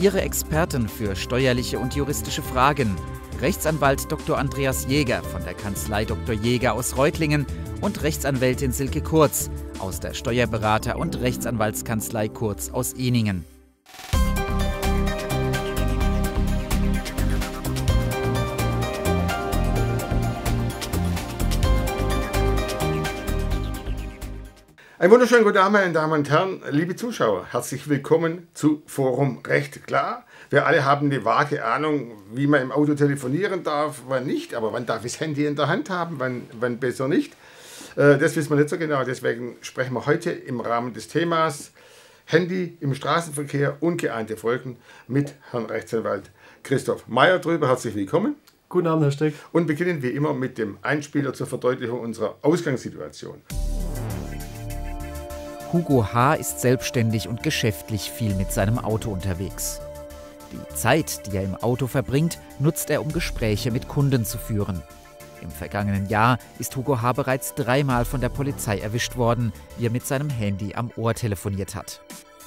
Ihre Experten für steuerliche und juristische Fragen. Rechtsanwalt Dr. Andreas Jäger von der Kanzlei Dr. Jäger aus Reutlingen und Rechtsanwältin Silke Kurz aus der Steuerberater- und Rechtsanwaltskanzlei Kurz aus Eningen. Ein wunderschönen guten Abend, meine Damen und Herren, liebe Zuschauer. Herzlich willkommen zu Forum Recht. Klar, wir alle haben eine vage Ahnung, wie man im Auto telefonieren darf, wann nicht. Aber wann darf ich das Handy in der Hand haben, wann, wann besser nicht? Äh, das wissen wir nicht so genau. Deswegen sprechen wir heute im Rahmen des Themas Handy im Straßenverkehr, ungeahnte Folgen mit Herrn Rechtsanwalt Christoph Mayer drüber. Herzlich willkommen. Guten Abend, Herr Steck. Und beginnen wie immer mit dem Einspieler zur Verdeutlichung unserer Ausgangssituation. Hugo H. ist selbstständig und geschäftlich viel mit seinem Auto unterwegs. Die Zeit, die er im Auto verbringt, nutzt er, um Gespräche mit Kunden zu führen. Im vergangenen Jahr ist Hugo H. bereits dreimal von der Polizei erwischt worden, wie er mit seinem Handy am Ohr telefoniert hat.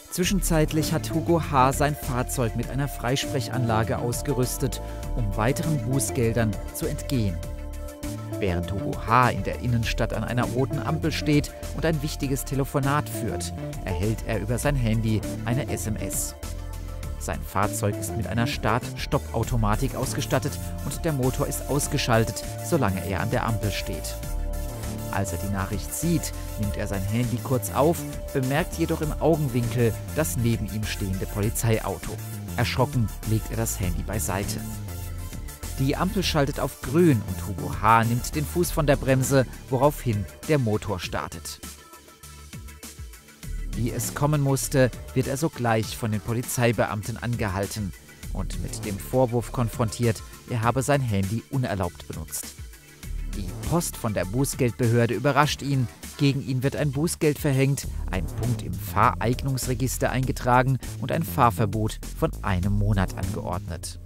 Zwischenzeitlich hat Hugo H. sein Fahrzeug mit einer Freisprechanlage ausgerüstet, um weiteren Bußgeldern zu entgehen. Während Hugo H. in der Innenstadt an einer roten Ampel steht und ein wichtiges Telefonat führt, erhält er über sein Handy eine SMS. Sein Fahrzeug ist mit einer Start-Stopp-Automatik ausgestattet und der Motor ist ausgeschaltet, solange er an der Ampel steht. Als er die Nachricht sieht, nimmt er sein Handy kurz auf, bemerkt jedoch im Augenwinkel das neben ihm stehende Polizeiauto. Erschrocken legt er das Handy beiseite. Die Ampel schaltet auf grün und Hugo H. nimmt den Fuß von der Bremse, woraufhin der Motor startet. Wie es kommen musste, wird er sogleich von den Polizeibeamten angehalten und mit dem Vorwurf konfrontiert, er habe sein Handy unerlaubt benutzt. Die Post von der Bußgeldbehörde überrascht ihn, gegen ihn wird ein Bußgeld verhängt, ein Punkt im Fahreignungsregister eingetragen und ein Fahrverbot von einem Monat angeordnet.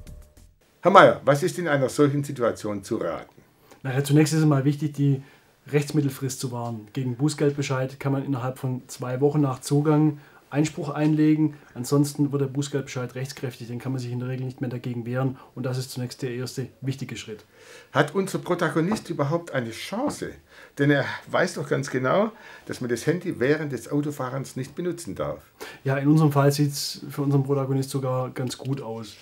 Herr Mayer, was ist in einer solchen Situation zu raten? Naja, zunächst ist es mal wichtig, die Rechtsmittelfrist zu wahren. Gegen Bußgeldbescheid kann man innerhalb von zwei Wochen nach Zugang Einspruch einlegen. Ansonsten wird der Bußgeldbescheid rechtskräftig, dann kann man sich in der Regel nicht mehr dagegen wehren. Und das ist zunächst der erste wichtige Schritt. Hat unser Protagonist überhaupt eine Chance? Denn er weiß doch ganz genau, dass man das Handy während des Autofahrens nicht benutzen darf. Ja, in unserem Fall sieht es für unseren Protagonist sogar ganz gut aus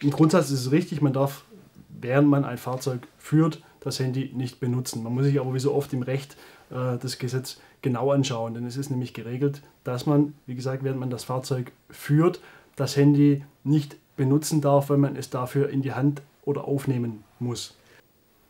im Grundsatz ist es richtig, man darf, während man ein Fahrzeug führt, das Handy nicht benutzen. Man muss sich aber wie so oft im Recht äh, das Gesetz genau anschauen, denn es ist nämlich geregelt, dass man, wie gesagt, während man das Fahrzeug führt, das Handy nicht benutzen darf, weil man es dafür in die Hand oder aufnehmen muss.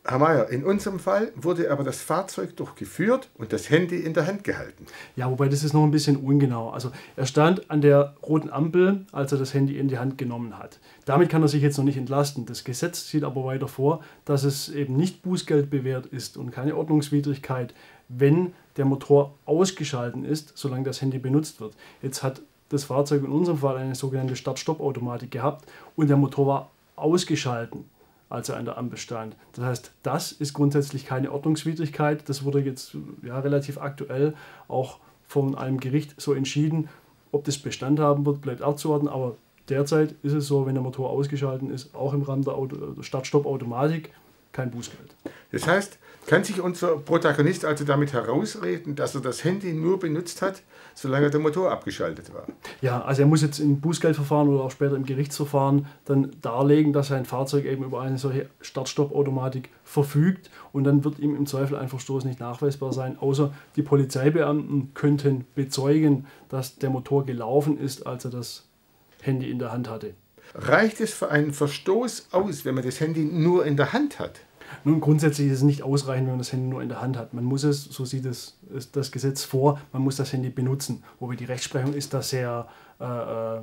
Herr Mayer, in unserem Fall wurde aber das Fahrzeug durchgeführt und das Handy in der Hand gehalten. Ja, wobei das ist noch ein bisschen ungenau. Also er stand an der roten Ampel, als er das Handy in die Hand genommen hat. Damit kann er sich jetzt noch nicht entlasten. Das Gesetz sieht aber weiter vor, dass es eben nicht Bußgeld bewährt ist und keine Ordnungswidrigkeit, wenn der Motor ausgeschalten ist, solange das Handy benutzt wird. Jetzt hat das Fahrzeug in unserem Fall eine sogenannte Start-Stopp-Automatik gehabt und der Motor war ausgeschalten als er an der Ampel stand. Das heißt, das ist grundsätzlich keine Ordnungswidrigkeit. Das wurde jetzt ja, relativ aktuell auch von einem Gericht so entschieden. Ob das Bestand haben wird, bleibt abzuwarten. Aber derzeit ist es so, wenn der Motor ausgeschaltet ist, auch im Rahmen der Start-Stopp-Automatik, kein Bußgeld. Das heißt, kann sich unser Protagonist also damit herausreden, dass er das Handy nur benutzt hat, solange der Motor abgeschaltet war? Ja, also er muss jetzt im Bußgeldverfahren oder auch später im Gerichtsverfahren dann darlegen, dass sein Fahrzeug eben über eine solche Start-Stopp-Automatik verfügt und dann wird ihm im Zweifel ein Verstoß nicht nachweisbar sein, außer die Polizeibeamten könnten bezeugen, dass der Motor gelaufen ist, als er das Handy in der Hand hatte. Reicht es für einen Verstoß aus, wenn man das Handy nur in der Hand hat? Nun, grundsätzlich ist es nicht ausreichend, wenn man das Handy nur in der Hand hat. Man muss es, so sieht es das Gesetz vor, man muss das Handy benutzen. Wobei die Rechtsprechung ist da sehr, äh, äh,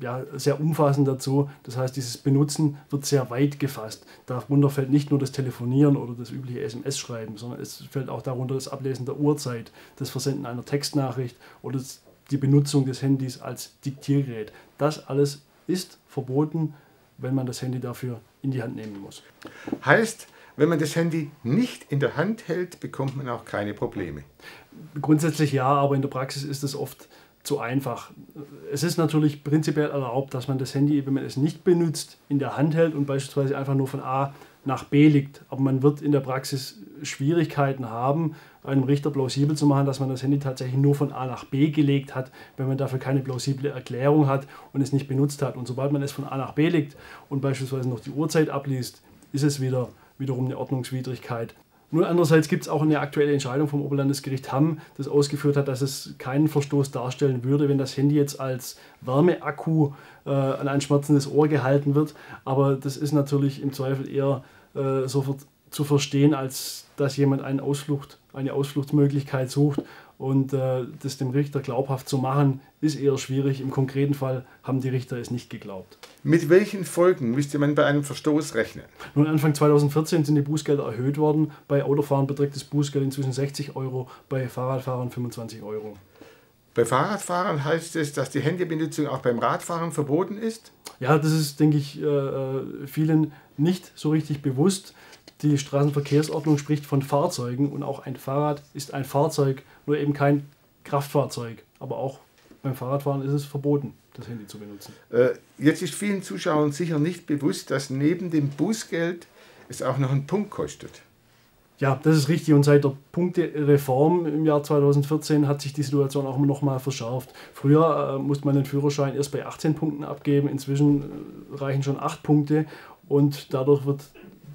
ja, sehr umfassend dazu. Das heißt, dieses Benutzen wird sehr weit gefasst. Darunter fällt nicht nur das Telefonieren oder das übliche SMS-Schreiben, sondern es fällt auch darunter das Ablesen der Uhrzeit, das Versenden einer Textnachricht oder die Benutzung des Handys als Diktiergerät. Das alles ist verboten, wenn man das Handy dafür in die Hand nehmen muss. Heißt, wenn man das Handy nicht in der Hand hält, bekommt man auch keine Probleme. Grundsätzlich ja, aber in der Praxis ist es oft zu einfach. Es ist natürlich prinzipiell erlaubt, dass man das Handy, wenn man es nicht benutzt, in der Hand hält und beispielsweise einfach nur von A nach B liegt. Aber man wird in der Praxis Schwierigkeiten haben, einem Richter plausibel zu machen, dass man das Handy tatsächlich nur von A nach B gelegt hat, wenn man dafür keine plausible Erklärung hat und es nicht benutzt hat. Und sobald man es von A nach B legt und beispielsweise noch die Uhrzeit abliest, ist es wieder wiederum eine Ordnungswidrigkeit. Nur andererseits gibt es auch eine aktuelle Entscheidung vom Oberlandesgericht Hamm, das ausgeführt hat, dass es keinen Verstoß darstellen würde, wenn das Handy jetzt als Wärmeakku äh, an ein schmerzendes Ohr gehalten wird. Aber das ist natürlich im Zweifel eher äh, so zu verstehen, als dass jemand Ausflucht, eine Ausfluchtsmöglichkeit sucht und äh, das dem Richter glaubhaft zu machen, ist eher schwierig. Im konkreten Fall haben die Richter es nicht geglaubt. Mit welchen Folgen müsste man bei einem Verstoß rechnen? Nun, Anfang 2014 sind die Bußgelder erhöht worden. Bei Autofahren beträgt das Bußgeld inzwischen 60 Euro, bei Fahrradfahrern 25 Euro. Bei Fahrradfahrern heißt es, dass die Handybenutzung auch beim Radfahren verboten ist? Ja, das ist, denke ich, äh, äh, vielen nicht so richtig bewusst. Die Straßenverkehrsordnung spricht von Fahrzeugen und auch ein Fahrrad ist ein Fahrzeug, nur eben kein Kraftfahrzeug. Aber auch beim Fahrradfahren ist es verboten, das Handy zu benutzen. Äh, jetzt ist vielen Zuschauern sicher nicht bewusst, dass neben dem Bußgeld es auch noch einen Punkt kostet. Ja, das ist richtig. Und seit der Punktereform im Jahr 2014 hat sich die Situation auch noch mal verschärft. Früher äh, musste man den Führerschein erst bei 18 Punkten abgeben. Inzwischen äh, reichen schon 8 Punkte. Und dadurch wird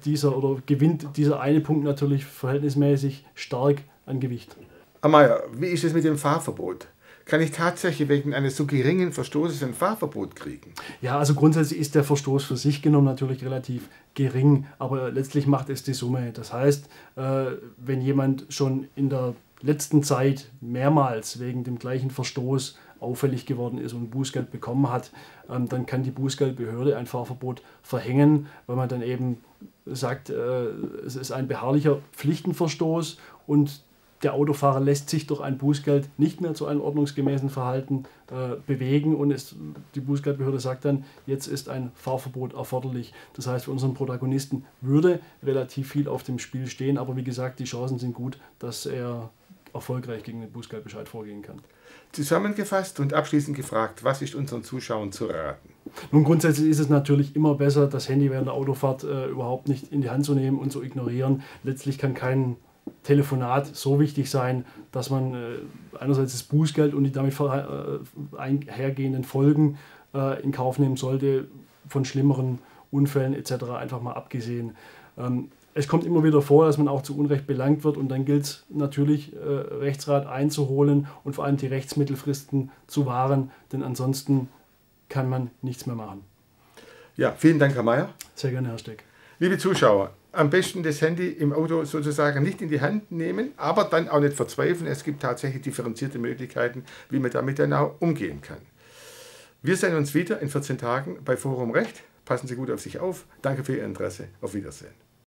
dieser oder gewinnt dieser eine Punkt natürlich verhältnismäßig stark an Gewicht. Amaya, wie ist es mit dem Fahrverbot? Kann ich tatsächlich wegen eines so geringen Verstoßes ein Fahrverbot kriegen? Ja, also grundsätzlich ist der Verstoß für sich genommen natürlich relativ gering, aber letztlich macht es die Summe. Das heißt, äh, wenn jemand schon in der letzten Zeit mehrmals wegen dem gleichen Verstoß auffällig geworden ist und Bußgeld bekommen hat, ähm, dann kann die Bußgeldbehörde ein Fahrverbot verhängen, weil man dann eben sagt, äh, es ist ein beharrlicher Pflichtenverstoß und der Autofahrer lässt sich durch ein Bußgeld nicht mehr zu einem ordnungsgemäßen Verhalten äh, bewegen und es, die Bußgeldbehörde sagt dann, jetzt ist ein Fahrverbot erforderlich. Das heißt, für unseren Protagonisten würde relativ viel auf dem Spiel stehen, aber wie gesagt, die Chancen sind gut, dass er erfolgreich gegen den Bußgeldbescheid vorgehen kann. Zusammengefasst und abschließend gefragt, was ist unseren Zuschauern zu raten? Nun, grundsätzlich ist es natürlich immer besser, das Handy während der Autofahrt äh, überhaupt nicht in die Hand zu nehmen und zu ignorieren. Letztlich kann kein Telefonat so wichtig sein, dass man äh, einerseits das Bußgeld und die damit äh, einhergehenden Folgen äh, in Kauf nehmen sollte, von schlimmeren Unfällen etc. einfach mal abgesehen. Ähm, es kommt immer wieder vor, dass man auch zu Unrecht belangt wird und dann gilt es natürlich, äh, Rechtsrat einzuholen und vor allem die Rechtsmittelfristen zu wahren, denn ansonsten kann man nichts mehr machen. Ja, vielen Dank, Herr Mayer. Sehr gerne, Herr Steck. Liebe Zuschauer, am besten das Handy im Auto sozusagen nicht in die Hand nehmen, aber dann auch nicht verzweifeln. Es gibt tatsächlich differenzierte Möglichkeiten, wie man damit dann auch umgehen kann. Wir sehen uns wieder in 14 Tagen bei Forum Recht. Passen Sie gut auf sich auf. Danke für Ihr Interesse. Auf Wiedersehen.